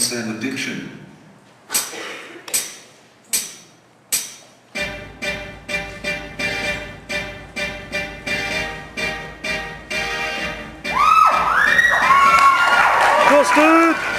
It's an addiction. Just do it.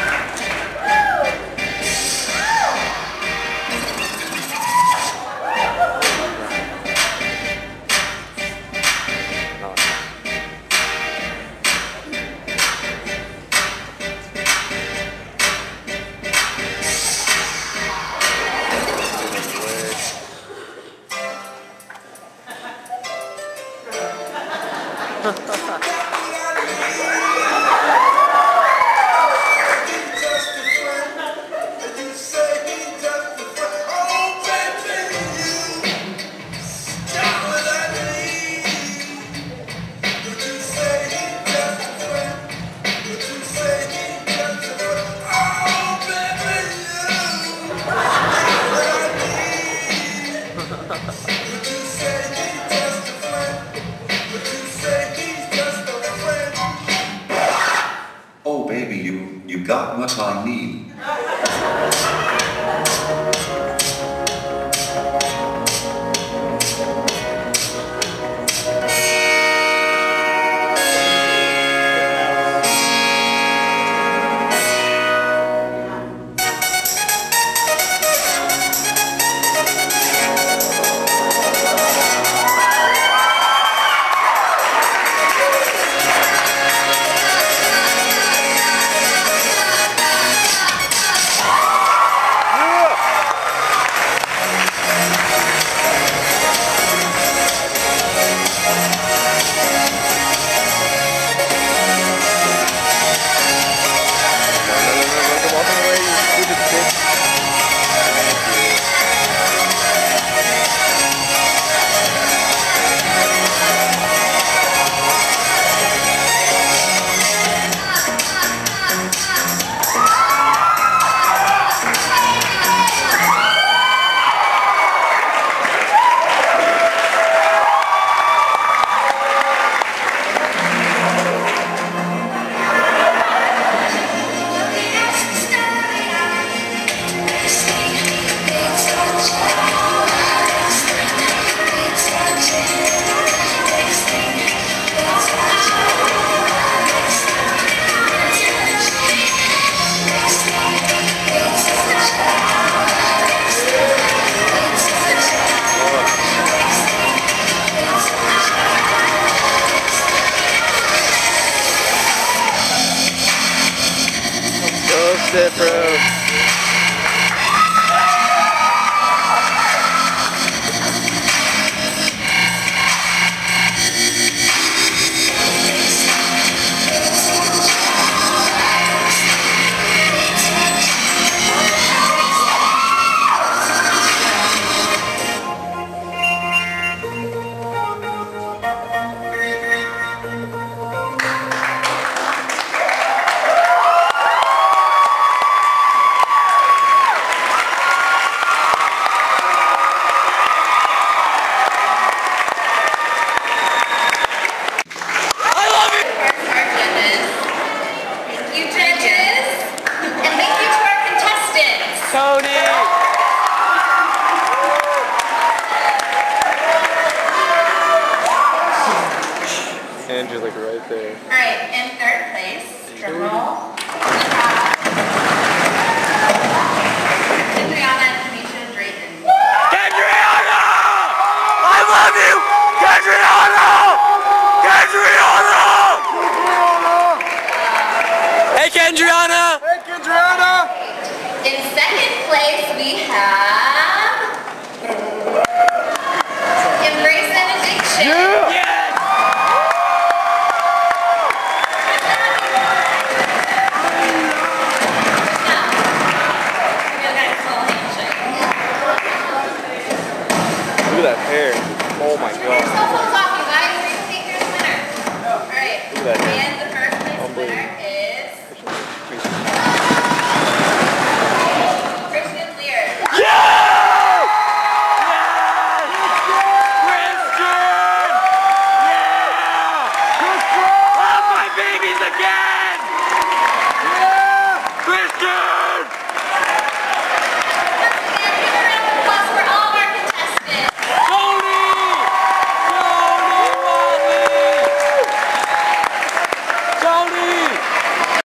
got what I need. That's it, bro. just like right there. All right, in third place, drum roll. winner.